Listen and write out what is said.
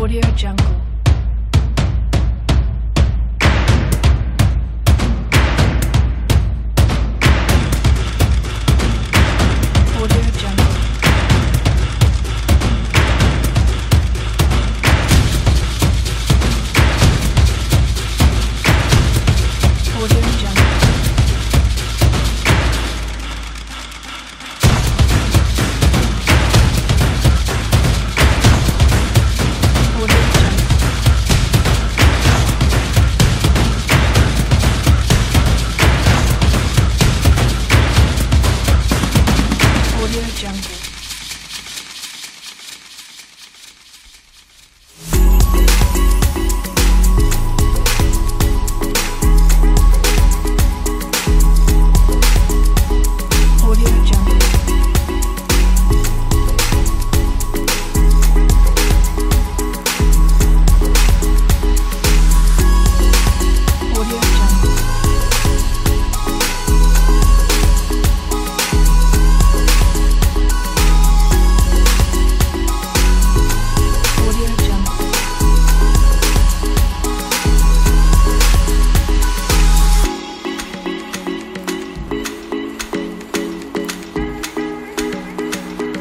Audio Jungle. Thank you.